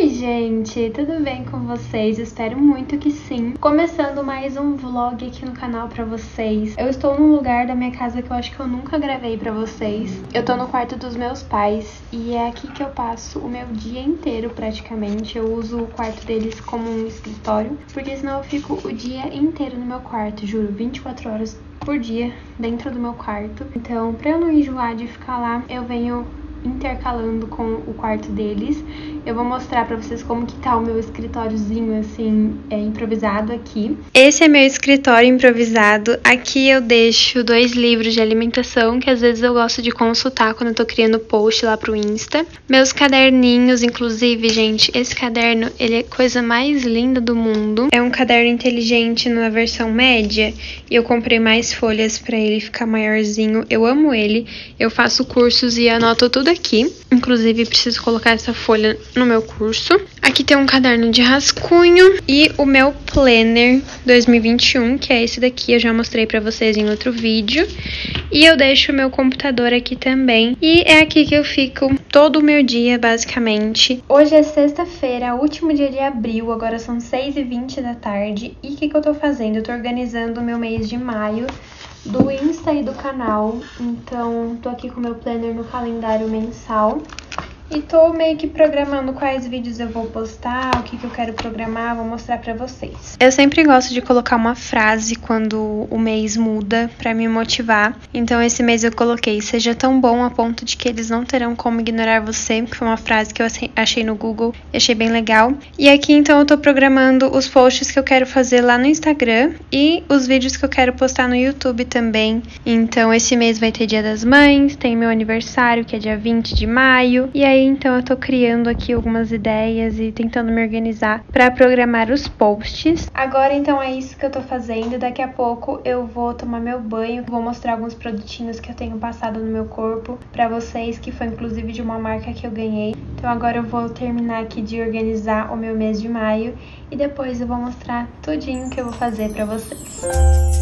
Oi, gente, tudo bem com vocês? Espero muito que sim. Começando mais um vlog aqui no canal pra vocês. Eu estou num lugar da minha casa que eu acho que eu nunca gravei pra vocês. Eu tô no quarto dos meus pais e é aqui que eu passo o meu dia inteiro praticamente. Eu uso o quarto deles como um escritório, porque senão eu fico o dia inteiro no meu quarto, juro, 24 horas por dia dentro do meu quarto. Então, pra eu não enjoar de ficar lá, eu venho intercalando com o quarto deles. Eu vou mostrar para vocês como que tá o meu escritóriozinho assim, é, improvisado aqui. Esse é meu escritório improvisado. Aqui eu deixo dois livros de alimentação que às vezes eu gosto de consultar quando eu tô criando post lá pro Insta. Meus caderninhos, inclusive, gente, esse caderno, ele é a coisa mais linda do mundo. É um caderno inteligente na versão média e eu comprei mais folhas para ele ficar maiorzinho. Eu amo ele. Eu faço cursos e anoto tudo aqui. Inclusive, preciso colocar essa folha no meu curso. Aqui tem um caderno de rascunho e o meu planner 2021, que é esse daqui, eu já mostrei para vocês em outro vídeo. E eu deixo o meu computador aqui também. E é aqui que eu fico todo o meu dia, basicamente. Hoje é sexta-feira, último dia de abril, agora são 6h20 da tarde. E o que, que eu tô fazendo? Eu tô organizando o meu mês de maio do Insta e do canal. Então, tô aqui com meu planner no calendário mensal. E tô meio que programando quais vídeos eu vou postar, o que, que eu quero programar, vou mostrar pra vocês. Eu sempre gosto de colocar uma frase quando o mês muda pra me motivar. Então esse mês eu coloquei, seja tão bom a ponto de que eles não terão como ignorar você, que foi uma frase que eu achei no Google e achei bem legal. E aqui então eu tô programando os posts que eu quero fazer lá no Instagram e os vídeos que eu quero postar no YouTube também. Então esse mês vai ter Dia das Mães, tem meu aniversário, que é dia 20 de maio, e aí então eu tô criando aqui algumas ideias e tentando me organizar para programar os posts. Agora então é isso que eu tô fazendo. Daqui a pouco eu vou tomar meu banho, vou mostrar alguns produtinhos que eu tenho passado no meu corpo para vocês, que foi inclusive de uma marca que eu ganhei. Então agora eu vou terminar aqui de organizar o meu mês de maio e depois eu vou mostrar tudinho que eu vou fazer para vocês.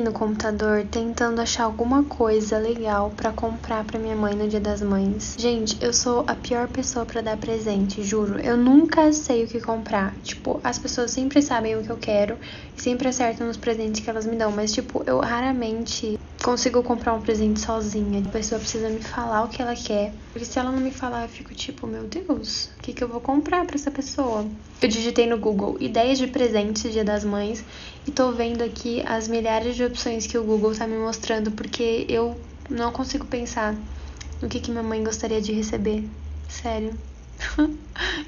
No computador tentando achar alguma coisa legal para comprar para minha mãe no Dia das Mães. Gente, eu sou a pior pessoa para dar presente, juro. Eu nunca sei o que comprar. Tipo, as pessoas sempre sabem o que eu quero e sempre acertam nos presentes que elas me dão, mas tipo, eu raramente consigo comprar um presente sozinha. A pessoa precisa me falar o que ela quer. Porque se ela não me falar, eu fico tipo, meu Deus, o que, que eu vou comprar para essa pessoa? Eu digitei no Google ideias de presentes Dia das Mães e tô vendo aqui as milhares de opções que o Google tá me mostrando porque eu não consigo pensar no que, que minha mãe gostaria de receber. Sério.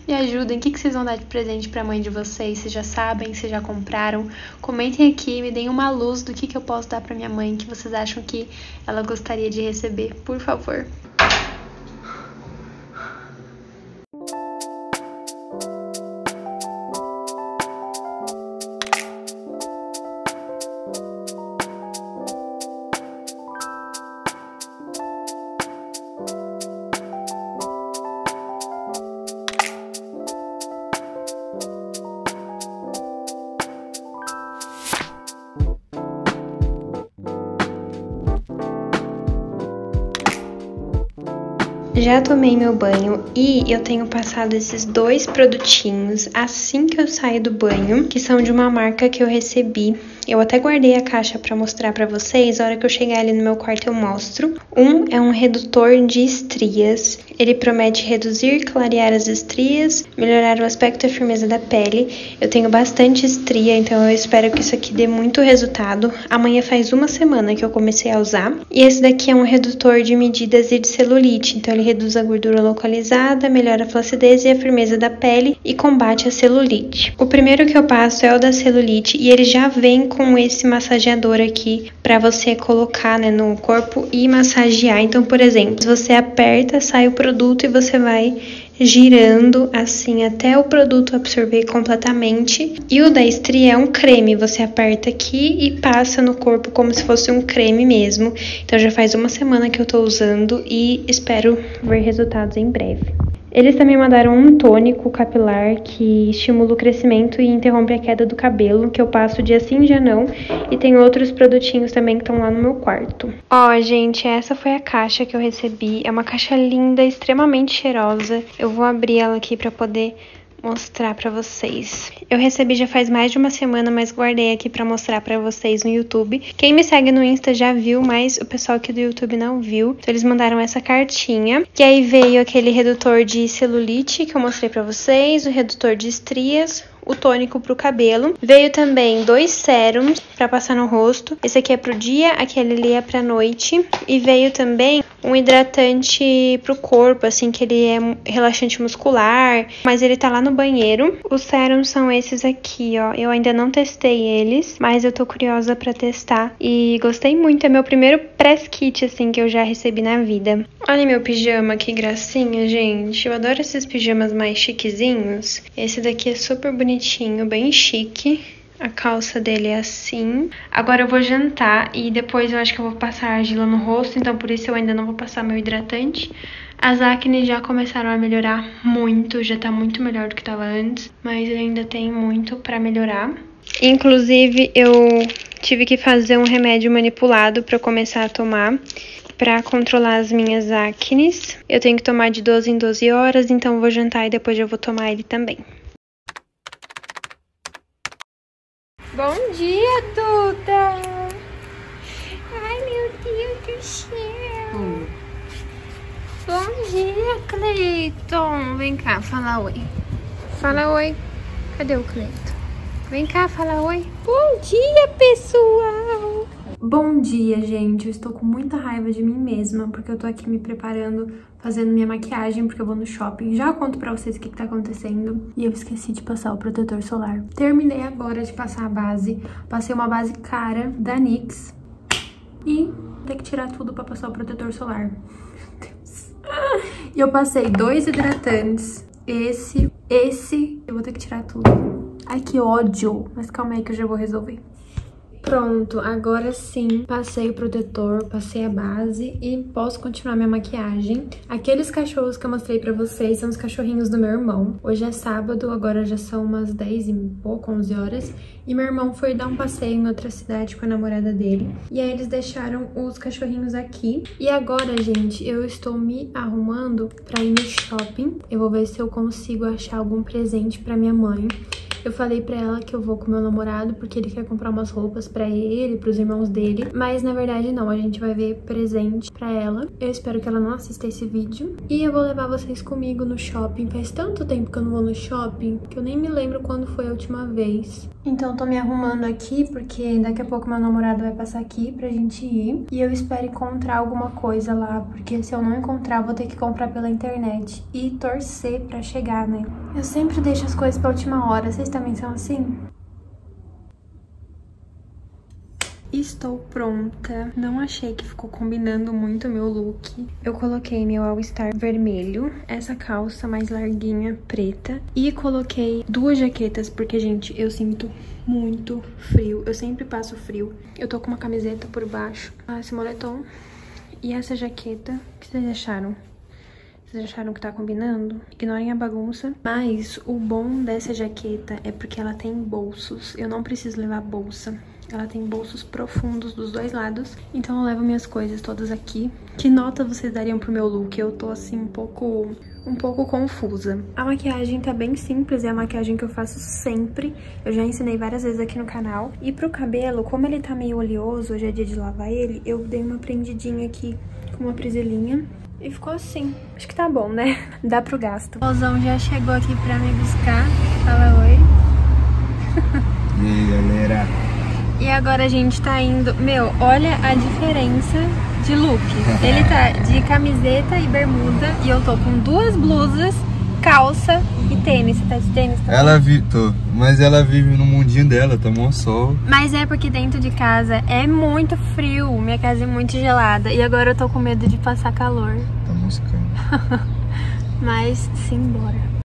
me ajudem, o que, que vocês vão dar de presente para a mãe de vocês? Vocês já sabem, vocês já compraram? Comentem aqui, me deem uma luz do que, que eu posso dar para minha mãe que vocês acham que ela gostaria de receber, por favor. Já tomei meu banho e eu tenho passado esses dois produtinhos assim que eu saio do banho, que são de uma marca que eu recebi eu até guardei a caixa para mostrar para vocês, a hora que eu chegar ali no meu quarto eu mostro. Um é um redutor de estrias. Ele promete reduzir clarear as estrias, melhorar o aspecto e a firmeza da pele. Eu tenho bastante estria, então eu espero que isso aqui dê muito resultado. Amanhã faz uma semana que eu comecei a usar. E esse daqui é um redutor de medidas e de celulite, então ele reduz a gordura localizada, melhora a flacidez e a firmeza da pele e combate a celulite. O primeiro que eu passo é o da celulite e ele já vem com esse massageador aqui para você colocar né, no corpo e massagear. Então, por exemplo, você aperta, sai o produto e você vai girando assim até o produto absorver completamente. E o da estria é um creme, você aperta aqui e passa no corpo como se fosse um creme mesmo. Então já faz uma semana que eu tô usando e espero ver resultados em breve. Eles também mandaram um tônico capilar que estimula o crescimento e interrompe a queda do cabelo, que eu passo dia sim, dia não. E tem outros produtinhos também que estão lá no meu quarto. Ó, gente, essa foi a caixa que eu recebi. É uma caixa linda, extremamente cheirosa. Eu vou abrir ela aqui para poder mostrar para vocês. Eu recebi já faz mais de uma semana, mas guardei aqui para mostrar para vocês no YouTube. Quem me segue no Insta já viu, mas o pessoal aqui do YouTube não viu. Então eles mandaram essa cartinha, que aí veio aquele redutor de celulite que eu mostrei para vocês, o redutor de estrias, o tônico para o cabelo. Veio também dois sérums para passar no rosto. Esse aqui é pro dia, aquele ali é pra noite. E veio também um hidratante pro corpo, assim, que ele é relaxante muscular, mas ele tá lá no banheiro. Os sérums são esses aqui, ó. Eu ainda não testei eles, mas eu tô curiosa para testar e gostei muito. É meu primeiro press kit, assim, que eu já recebi na vida. Olha meu pijama, que gracinha, gente. Eu adoro esses pijamas mais chiquezinhos. Esse daqui é super bonitinho, bem chique. A calça dele é assim. Agora eu vou jantar e depois eu acho que eu vou passar argila no rosto, então por isso eu ainda não vou passar meu hidratante. As acne já começaram a melhorar muito, já tá muito melhor do que tava antes, mas ainda tem muito pra melhorar. Inclusive, eu tive que fazer um remédio manipulado para começar a tomar para controlar as minhas acnes. Eu tenho que tomar de 12 em 12 horas, então vou jantar e depois eu vou tomar ele também. Bom dia, Duda! Ai, meu Deus do céu! Hum. Bom dia, Cleiton! Vem cá, fala oi. Fala oi. Cadê o Cleiton? Vem cá, fala oi. Bom dia, pessoal! Bom dia, gente. Eu estou com muita raiva de mim mesma, porque eu tô aqui me preparando, fazendo minha maquiagem, porque eu vou no shopping. Já conto pra vocês o que, que tá acontecendo. E eu esqueci de passar o protetor solar. Terminei agora de passar a base. Passei uma base cara da NYX. E tem que tirar tudo pra passar o protetor solar. Meu Deus. E eu passei dois hidratantes. Esse, esse... Eu vou ter que tirar tudo. Ai, que ódio. Mas calma aí que eu já vou resolver. Pronto, agora sim, passei o protetor, passei a base e posso continuar minha maquiagem. Aqueles cachorros que eu mostrei pra vocês são os cachorrinhos do meu irmão. Hoje é sábado, agora já são umas 10 e pouco, 11 horas. E meu irmão foi dar um passeio em outra cidade com a namorada dele. E aí eles deixaram os cachorrinhos aqui. E agora, gente, eu estou me arrumando pra ir no shopping. Eu vou ver se eu consigo achar algum presente pra minha mãe. Eu falei pra ela que eu vou com meu namorado porque ele quer comprar umas roupas pra ele, pros irmãos dele. Mas na verdade não, a gente vai ver presente pra ela. Eu espero que ela não assista esse vídeo. E eu vou levar vocês comigo no shopping. Faz tanto tempo que eu não vou no shopping que eu nem me lembro quando foi a última vez. Então tô me arrumando aqui porque daqui a pouco meu namorado vai passar aqui pra gente ir. E eu espero encontrar alguma coisa lá, porque se eu não encontrar, vou ter que comprar pela internet e torcer pra chegar, né? Eu sempre deixo as coisas pra última hora. Vocês também são assim? Estou pronta. Não achei que ficou combinando muito o meu look. Eu coloquei meu All-Star vermelho, essa calça mais larguinha preta e coloquei duas jaquetas porque, gente, eu sinto muito frio. Eu sempre passo frio. Eu tô com uma camiseta por baixo, esse moletom e essa jaqueta. O que vocês acharam? Vocês acharam que tá combinando? Ignorem a bagunça. Mas o bom dessa jaqueta é porque ela tem bolsos. Eu não preciso levar bolsa. Ela tem bolsos profundos dos dois lados. Então eu levo minhas coisas todas aqui. Que nota vocês dariam pro meu look? Eu tô assim um pouco um pouco confusa. A maquiagem tá bem simples, é a maquiagem que eu faço sempre. Eu já ensinei várias vezes aqui no canal. E pro cabelo, como ele tá meio oleoso, hoje é dia de lavar ele, eu dei uma prendidinha aqui com uma presilhinha. E ficou assim. Acho que tá bom, né? Dá pro gasto. OOzão já chegou aqui pra me buscar. Fala oi. E aí, galera? E agora a gente tá indo... Meu, olha a diferença de look. Ele tá de camiseta e bermuda e eu tô com duas blusas, calça e tênis. Você tá de tênis também? Ela vive, tô, mas ela vive no mundinho dela, tomou um sol. Mas é porque dentro de casa é muito frio, minha casa é muito gelada e agora eu tô com medo de passar calor. Tá moscando. mas simbora.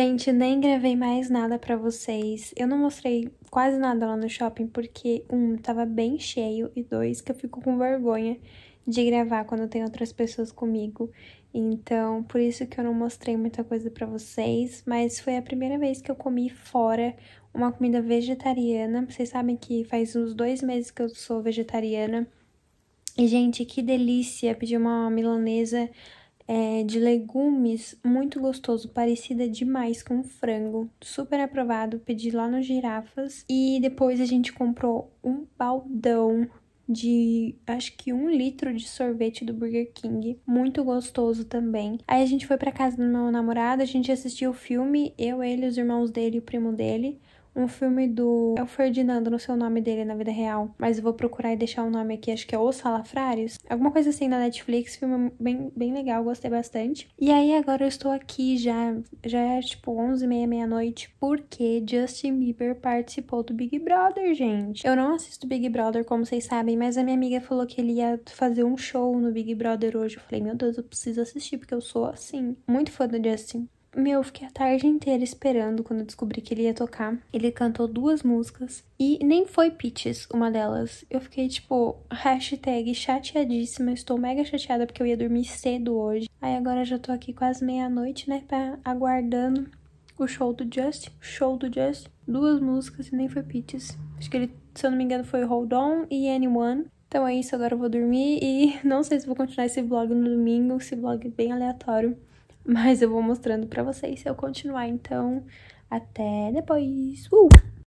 Gente, nem gravei mais nada pra vocês. Eu não mostrei quase nada lá no shopping porque, um, tava bem cheio e dois, que eu fico com vergonha de gravar quando tem outras pessoas comigo. Então, por isso que eu não mostrei muita coisa pra vocês, mas foi a primeira vez que eu comi fora uma comida vegetariana. Vocês sabem que faz uns dois meses que eu sou vegetariana. E, gente, que delícia pedir uma milanesa é, de legumes muito gostoso, parecida demais com frango. Super aprovado, pedi lá no Girafas. E depois a gente comprou um baldão de acho que um litro de sorvete do Burger King, muito gostoso também. Aí a gente foi para casa do meu namorado, a gente assistiu o filme, eu, ele, os irmãos dele e o primo dele um filme do. É o Ferdinando, não sei o nome dele na vida real, mas eu vou procurar e deixar o nome aqui, acho que é Os Salafrários. Alguma coisa assim na Netflix, filme bem, bem legal, gostei bastante. E aí agora eu estou aqui já, já é tipo 11 e meia, meia-noite, porque Justin Bieber participou do Big Brother, gente. Eu não assisto Big Brother, como vocês sabem, mas a minha amiga falou que ele ia fazer um show no Big Brother hoje. Eu falei, meu Deus, eu preciso assistir, porque eu sou assim, muito fã do Justin. Meu, fiquei a tarde inteira esperando quando eu descobri que ele ia tocar. Ele cantou duas músicas e nem foi Peaches, uma delas. Eu fiquei tipo, hashtag chateadíssima. Estou mega chateada porque eu ia dormir cedo hoje. Aí agora já tô aqui quase meia-noite, né? Pra, aguardando o show do Just. Show do Just. Duas músicas e nem foi Peaches. Acho que ele, se eu não me engano, foi Hold On e Anyone. Então é isso, agora eu vou dormir e não sei se vou continuar esse vlog no domingo, esse vlog bem aleatório mas eu vou mostrando pra vocês se eu continuar. Então, até depois. Uh!